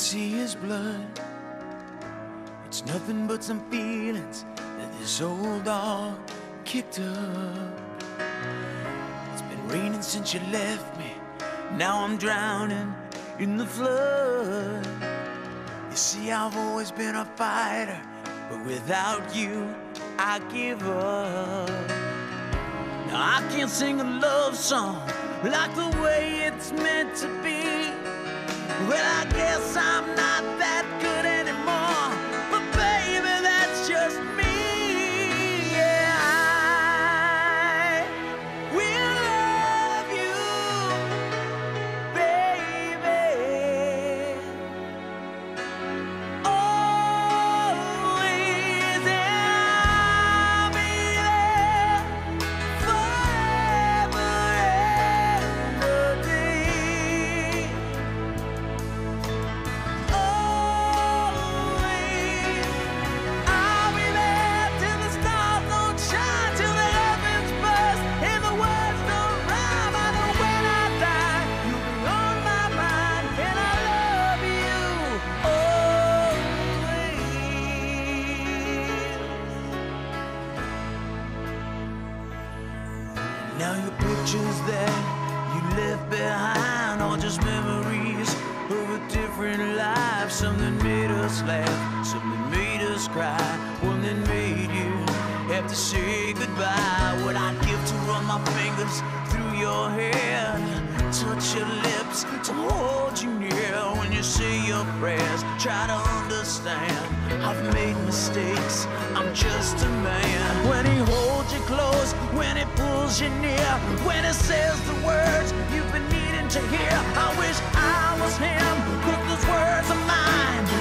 see his blood. It's nothing but some feelings that this old dog kicked up. It's been raining since you left me. Now I'm drowning in the flood. You see, I've always been a fighter, but without you, I give up. Now I can't sing a love song like the way it's meant to be. Well, I guess I'm not that good cry, one that made you have to say goodbye. What I'd give to run my fingers through your hair, touch your lips, to hold you near when you say your prayers. Try to understand, I've made mistakes, I'm just a man. When he holds you close, when he pulls you near, when he says the words you've been needing to hear. I wish I was him, put those words of mine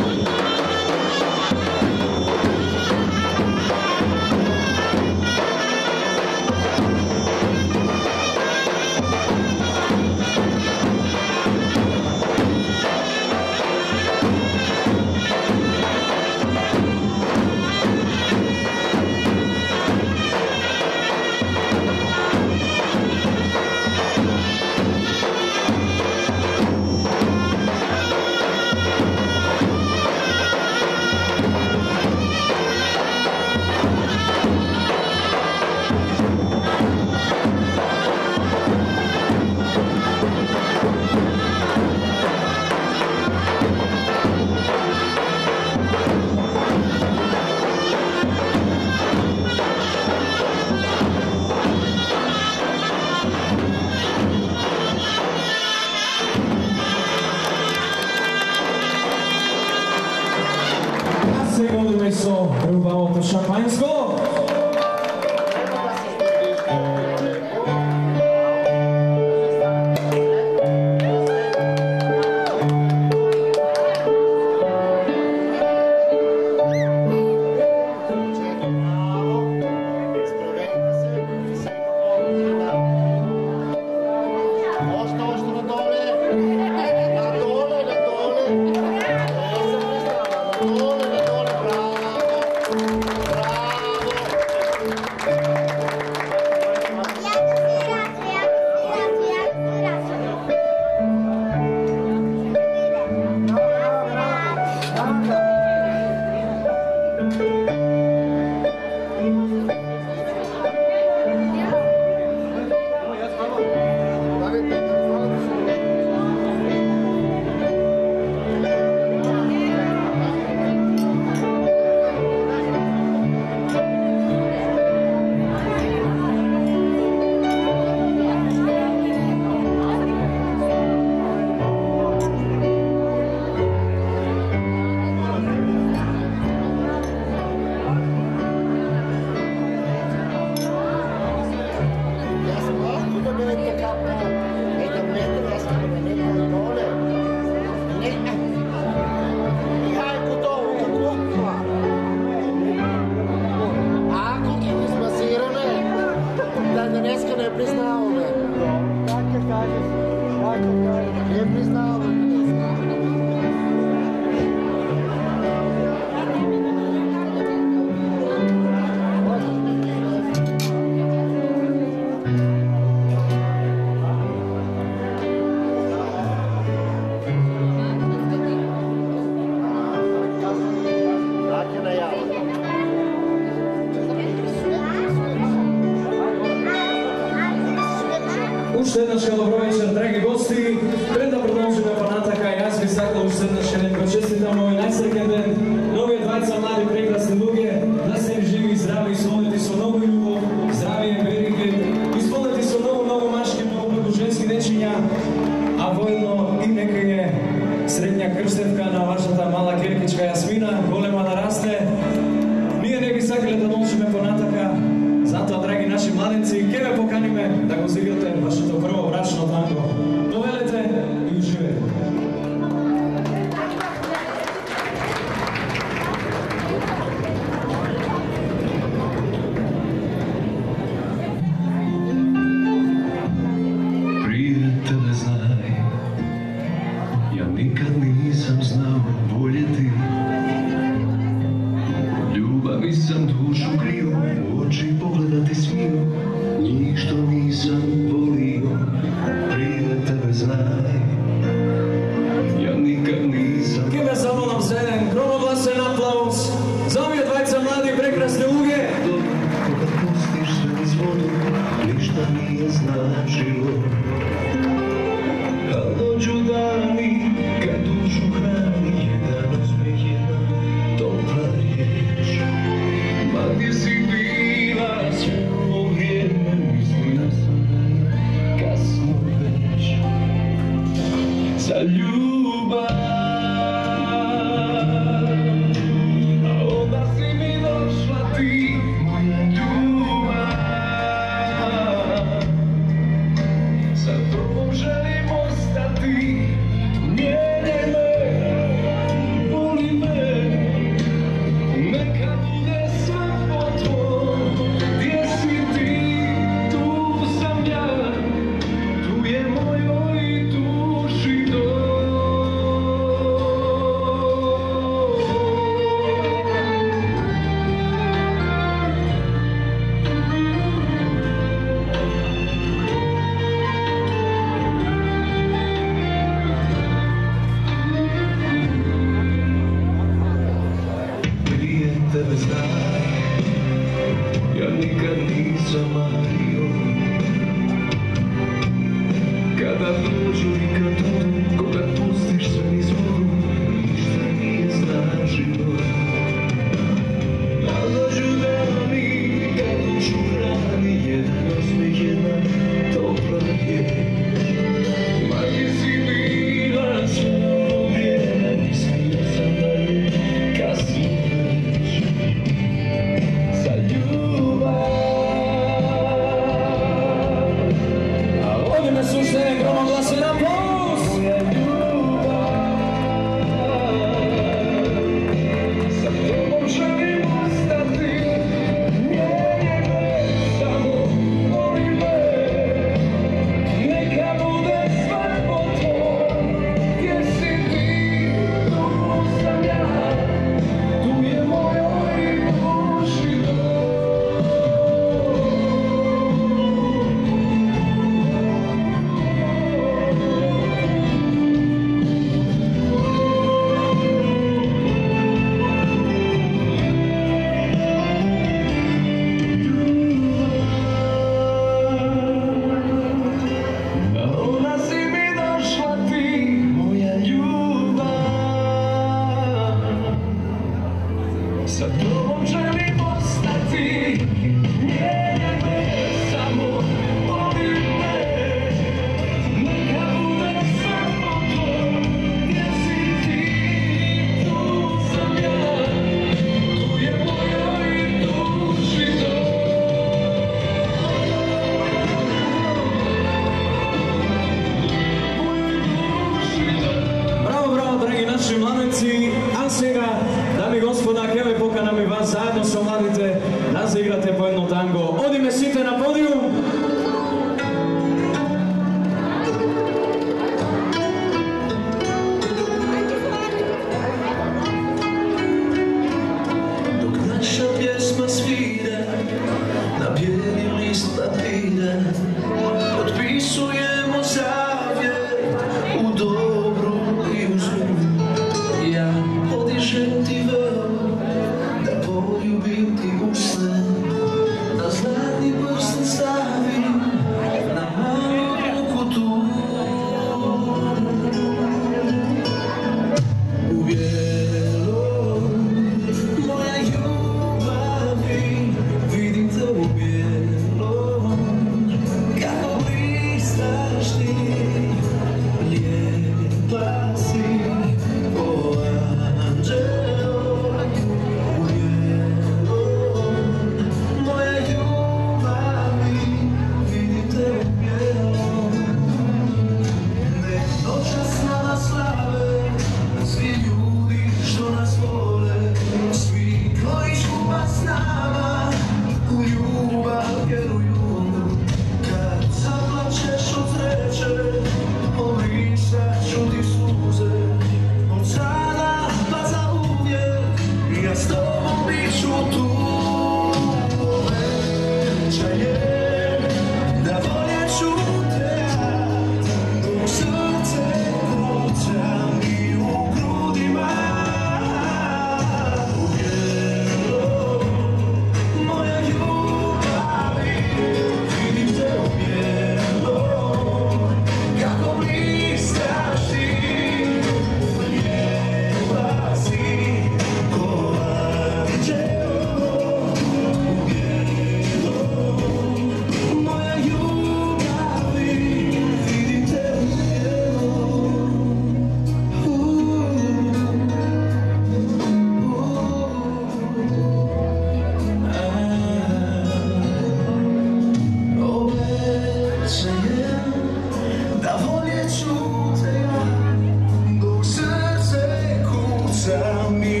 kuca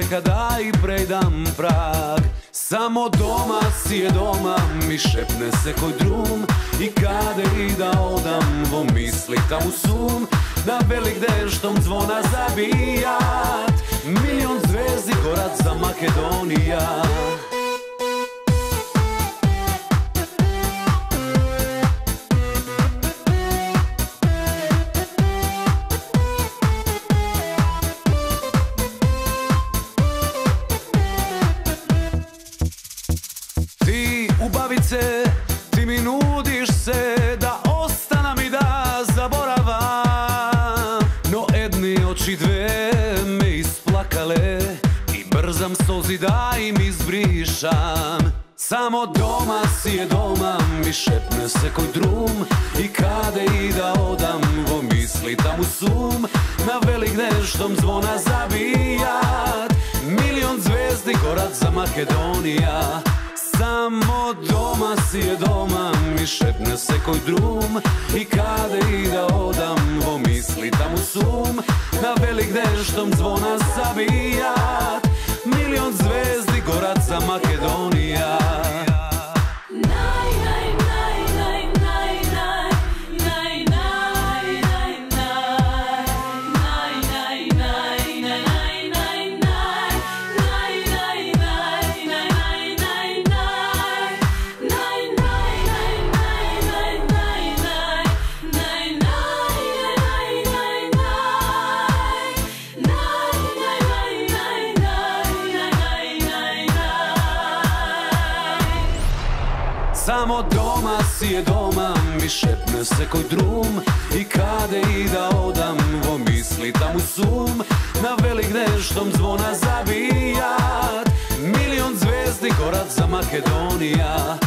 Because. rade i da odamo misli. Tam u sum Na velik neštom zvona zabijat. Milion zvezdi korac za Makedonija.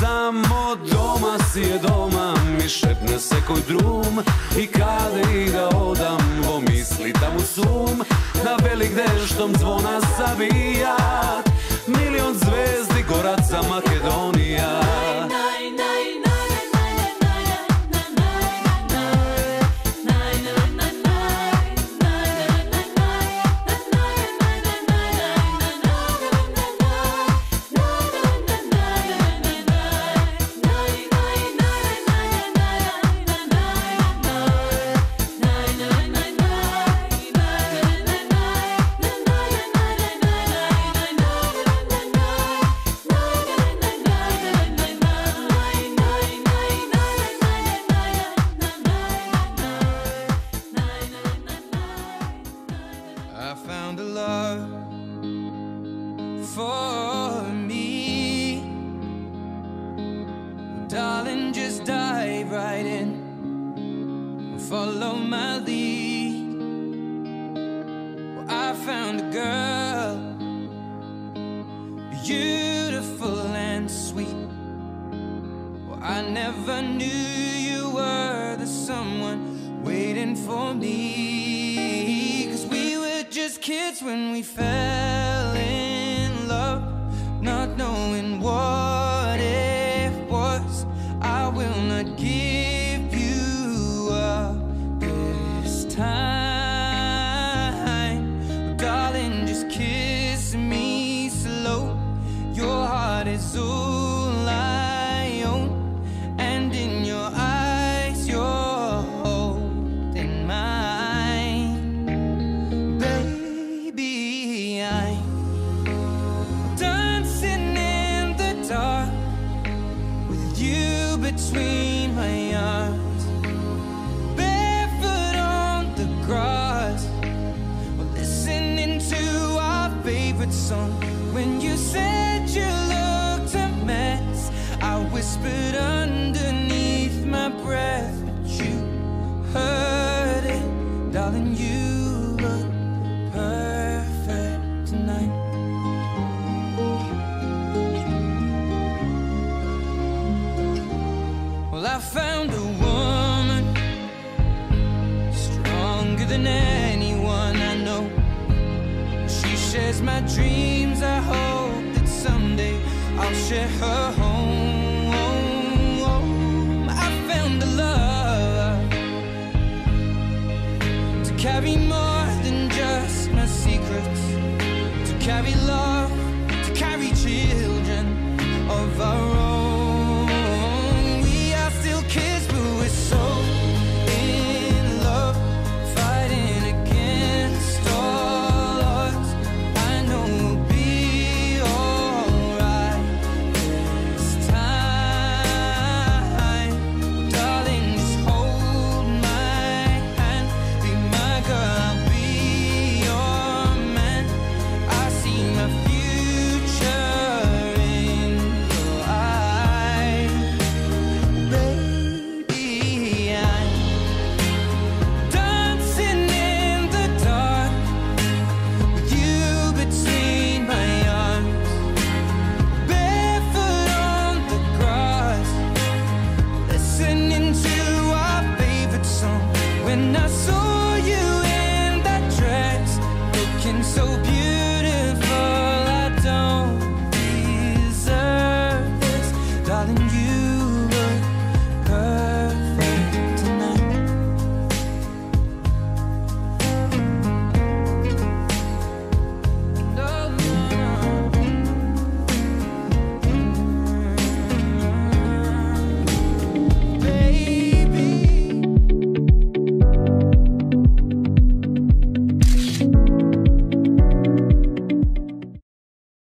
Samo doma si je doma Mi šepne se koj drum. I kade i da odamo misli. Tam u sum Na velik neštom zvona zabijat. Milion zvezdi korac za Makedonija. Naj, naj, naj.